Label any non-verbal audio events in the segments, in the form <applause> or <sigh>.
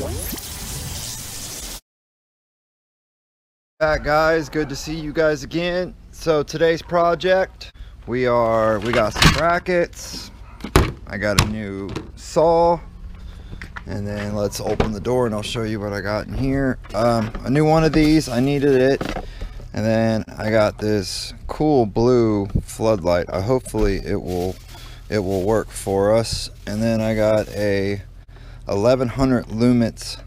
Alright guys, good to see you guys again. So today's project, we are, we got some brackets, I got a new saw, and then let's open the door and I'll show you what I got in here. Um, a new one of these, I needed it, and then I got this cool blue floodlight. I, hopefully it will, it will work for us. And then I got a 1100 lumens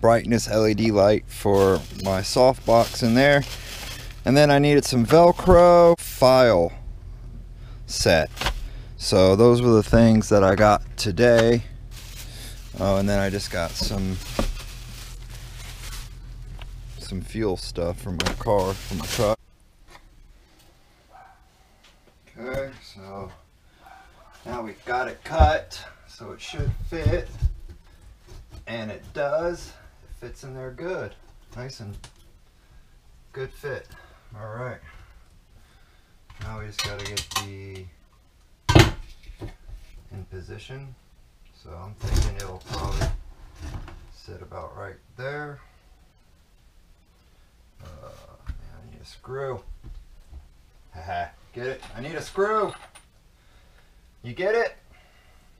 brightness LED light for my softbox in there. And then I needed some Velcro file set. So those were the things that I got today. Oh, and then I just got some some fuel stuff from my car, from my truck. Okay, so now we've got it cut, so it should fit. And it does it fits in there good. Nice and good fit. All right. Now we just got to get the in position. So I'm thinking it'll probably sit about right there. Uh, I need a screw. Haha, get it? I need a screw. You get it?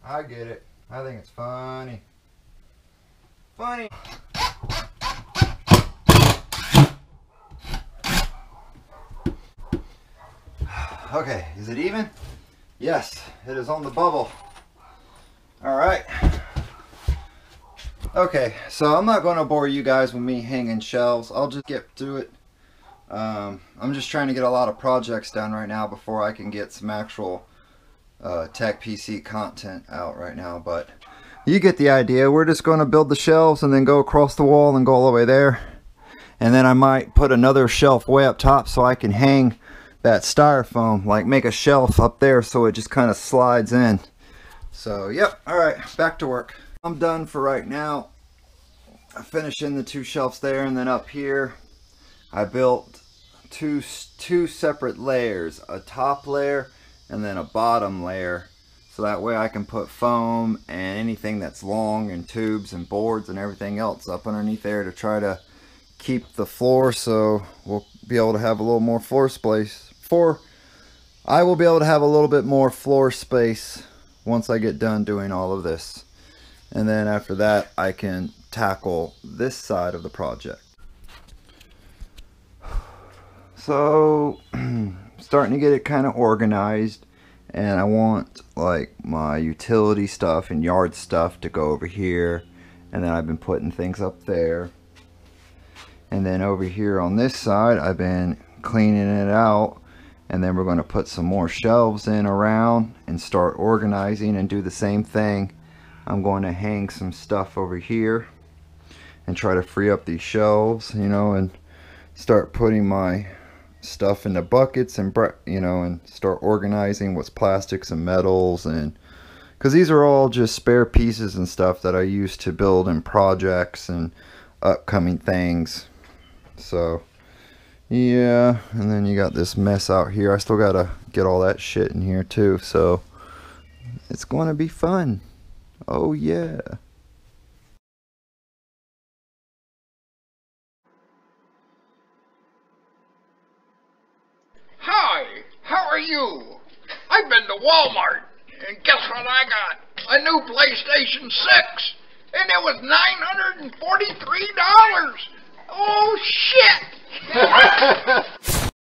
I get it. I think it's funny. Funny. Okay, is it even? Yes, it is on the bubble. All right. Okay, so I'm not going to bore you guys with me hanging shelves. I'll just get to it. Um, I'm just trying to get a lot of projects done right now before I can get some actual uh, Tech PC content out right now. But you get the idea. We're just going to build the shelves and then go across the wall and go all the way there. And then I might put another shelf way up top so I can hang that styrofoam, like make a shelf up there so it just kind of slides in. So, yep, all right, back to work. I'm done for right now. I finished in the two shelves there and then up here I built two, two separate layers, a top layer and then a bottom layer. So that way I can put foam and anything that's long and tubes and boards and everything else up underneath there to try to keep the floor so we'll be able to have a little more floor space for I will be able to have a little bit more floor space once I get done doing all of this. And then after that, I can tackle this side of the project. So, <clears throat> starting to get it kind of organized. And I want like my utility stuff and yard stuff to go over here. And then I've been putting things up there. And then over here on this side, I've been cleaning it out and then we're going to put some more shelves in around and start organizing and do the same thing I'm going to hang some stuff over here and try to free up these shelves you know and start putting my stuff into buckets and you know and start organizing what's plastics and metals and because these are all just spare pieces and stuff that I use to build in projects and upcoming things. So yeah and then you got this mess out here. I still gotta get all that shit in here too so it's gonna be fun. Oh yeah are you? I've been to Walmart, and guess what I got? A new PlayStation 6, and it was $943. Oh, shit! <laughs>